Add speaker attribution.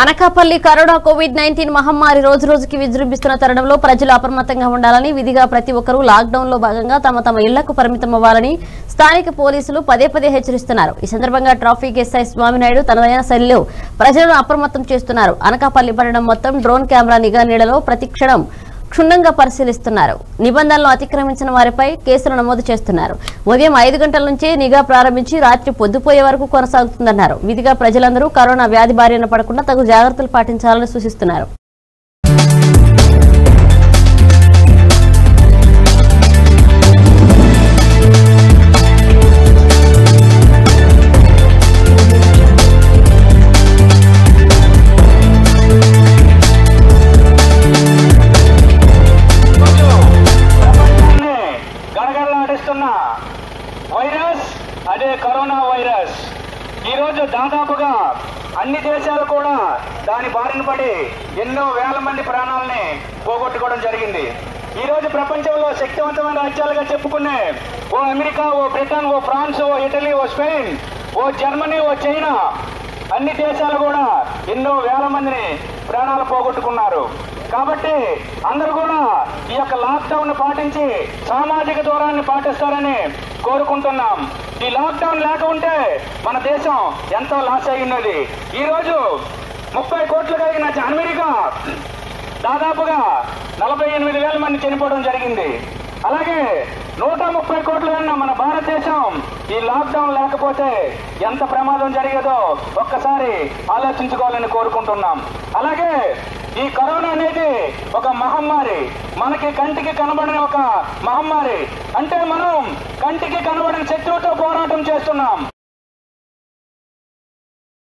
Speaker 1: Anakapalli corona Covid nineteen మహమ్మారి రోజు రోజుకి విజృంభిస్తున్న తరుణంలో ప్రజలు అప్రమత్తంగా ఉండాలని విధిగా ప్రతి ఒక్కరూ లాక్డౌన్లో భాగంగా తమ తమ ఇళ్ళకు పరిమితం అవ్వాలని స్థానిక పోలీసులు పదే పదే హెచ్చరిస్తున్నారు. ఈ సందర్భంగా ట్రాఫిక్ ఎస్ఐ స్వామినాయుడు తనదైన శైలిలో ప్రజలను అప్రమత్తం చేస్తున్నారు. అనకాపల్లి పట్టణం మొత్తం డ్రోన్ కెమెరా నిఘా నీడలో ప్రతి క్షణం క్షుణ్ణంగా పరిశీలిస్తున్నారు. నిబంధనలు అతిక్రమించిన వారిపై కేసులు నమోదు చేస్తున్నారు. ఉదయం ఐదు గంటల నుంచి నిఘా ప్రారంభించి రాత్రి పొద్దుపోయే వరకు కొనసాగుతుందన్నారు. విధిగా ప్రజలందరూ కరోనా వ్యాధి బారిన పడకుండా తగు జాగ్రత్తలు పాటించాలని సూచిస్తున్నారు.
Speaker 2: అదే కరోనా వైరస్. ఈరోజు దాదాపుగా అన్ని దేశాలు కూడా దాని బారిన పడి ఎన్నో వేల మంది ప్రాణాలని పోగొట్టుకోవడం జరిగింది. ఈరోజు ప్రపంచంలో శక్తివంతమైన రాజ్యాలుగా చెప్పుకునే ఓ అమెరికా ఓ బ్రిటన్ ఓ ఫ్రాన్స్ ఓ ఇటలీ ఓ స్పెయిన్ ఓ జర్మనీ ఓ చైనా అన్ని దేశాలు కూడా ఎన్నో వేల మందిని ప్రాణాలు పోగొట్టుకున్నారు. కాబట్టి అందరూ కూడా ఈ యొక్క లాక్డౌన్ పాటించి సామాజిక దూరాన్ని పాటిస్తారని కోరుకుంటున్నాం. ఈ లాక్డౌన్ లేక ఉంటే మన దేశం ఎంతో లాస్ అయ్యున్నది ఈరోజు ఈ రోజు ముప్పై కోట్లు కలిగిన అమెరికా దాదాపుగా నలభై ఎనిమిది వేల మంది చనిపోవడం జరిగింది. అలాగే నూట ముప్పై కోట్లు ఉన్న మన భారతదేశం ఈ లాక్డౌన్ లేకపోతే ఎంత ప్రమాదం జరిగేదో ఒక్కసారి ఆలోచించుకోవాలని కోరుకుంటున్నాం. అలాగే ఈ కరోనా అనేది ఒక మహమ్మారి. మనకి కంటికి కనబడిన ఒక మహమ్మారి. అంటే మనం కంటికి కనబడిన శత్రువుతో పోరాటం చేస్తున్నాం.